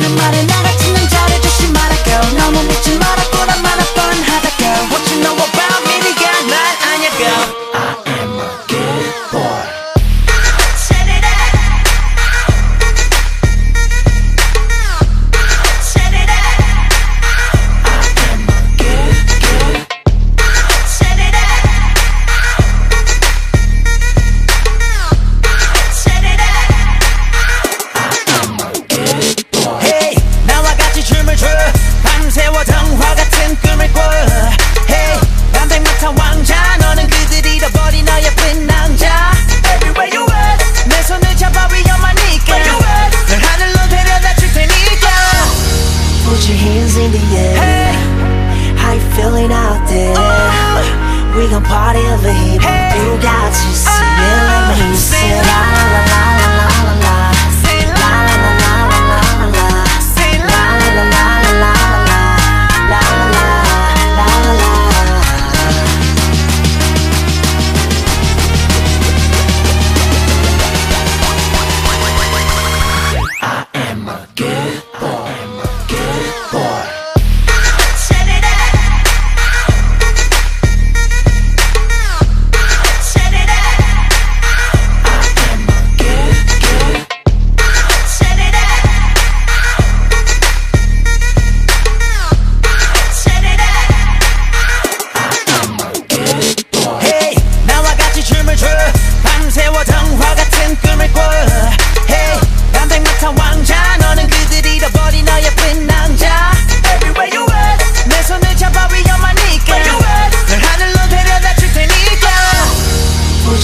이런 말을 나같은 남자 Put your hands in the air. Hey. How you feeling out there? Oh. We gon' party over here. You got to see it, let me see it.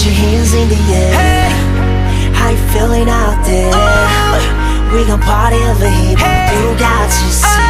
your hands in the air hey. How you feeling out there? Oh. We gon' party over here, hey. you got to see oh.